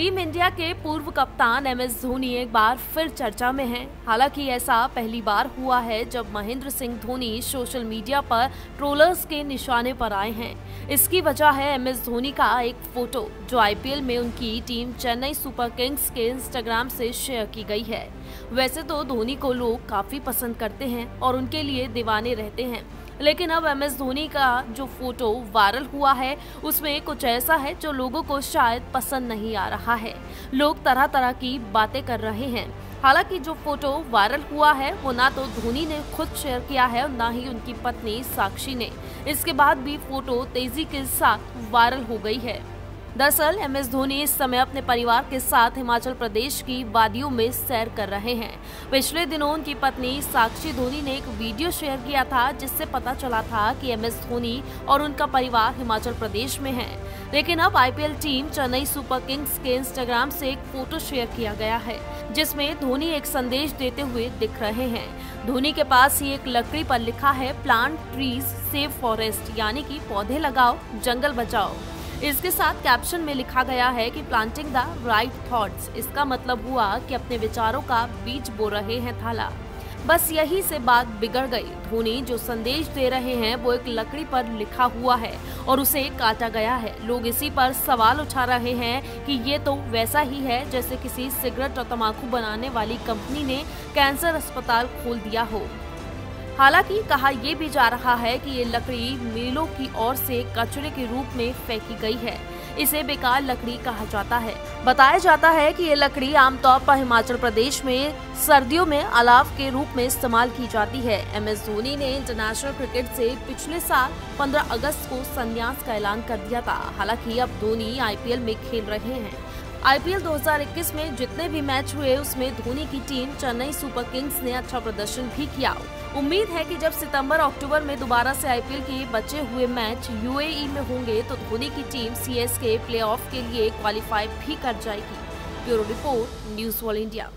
Team India के पूर्व कप्तान एम एस धोनी एक बार फिर चर्चा में हैं। हालाँकि ऐसा पहली बार हुआ है जब महेंद्र सिंह धोनी सोशल मीडिया पर ट्रोलर्स के निशाने पर आए हैं। इसकी वजह है एम एस धोनी का एक फ़ोटो, जो आईपीएल में उनकी टीम चेन्नई सुपर किंग्स के इंस्टाग्राम से शेयर की गई है। वैसे तो धोनी को लोग काफ़ी पसंद करते हैं और उनके लिए दीवाने रहते हैं। लेकिन अब एम एस धोनी का जो फ़ोटो वायरल हुआ है, उसमें कुछ ऐसा है जो लोगों को शायद पसंद नहीं आ रहा है। लोग तरह तरह की बातें कर रहे हैं। हालाँकि जो फ़ोटो वायरल हुआ है, वो ना तो धोनी ने खुद शेयर किया है और ना ही उनकी पत्नी साक्षी ने। इसके बाद भी फ़ोटो तेज़ी के साथ वायरल हो गई है। दरअसल, एम एस धोनी इस समय अपने परिवार के साथ हिमाचल प्रदेश की वादियों में सैर कर रहे हैं। पिछले दिनों उनकी पत्नी साक्षी धोनी ने एक वीडियो शेयर किया था, जिससे पता चला था कि एम एस धोनी और उनका परिवार हिमाचल प्रदेश में है। लेकिन अब IPL team Chennai Super Kings के इंस्टाग्राम से एक फ़ोटो शेयर किया गया है, जिसमें धोनी एक संदेश देते हुए दिख रहे हैं। धोनी के पास ही एक लकड़ी पर लिखा है, प्लांट ट्रीज सेव फॉरेस्ट यानी कि पौधे लगाओ, जंगल बचाओ। इसके साथ कैप्शन में लिखा गया है कि प्लांटिंग द राइट थॉट्स इसका मतलब हुआ कि अपने विचारों का बीज बो रहे हैं थाला। बस यही से बात बिगड़ गई। धोनी जो संदेश दे रहे हैं, वो एक लकड़ी पर लिखा हुआ है और उसे काटा गया है। लोग इसी पर सवाल उठा रहे हैं कि ये तो वैसा ही है जैसे किसी सिगरेट और तम्बाकू बनाने वाली कंपनी ने कैंसर अस्पताल खोल दिया हो। हालाँकि कहा यह भी जा रहा है कि ये लकड़ी मिलों की ओर से कचरे के रूप में फेंकी गई है। इसे बेकार लकड़ी कहा जाता है। बताया जाता है कि ये लकड़ी आमतौर पर हिमाचल प्रदेश में सर्दियों में अलाव के रूप में इस्तेमाल की जाती है। एम एस धोनी ने इंटरनेशनल क्रिकेट से पिछले साल 15 अगस्त को संन्यास का ऐलान कर दिया था। हालाँकि अब धोनी आईपीएल में खेल रहे हैं। आईपीएल 2021 में जितने भी मैच हुए, उसमें धोनी की टीम चेन्नई सुपर किंग्स ने अच्छा प्रदर्शन भी किया। उम्मीद है कि जब सितंबर, अक्टूबर में दोबारा से आईपीएल के बचे हुए मैच यूएई में होंगे तो धोनी की टीम सीएसके प्लेऑफ के लिए क्वालिफाई भी कर जाएगी। Bureau report, news wall India.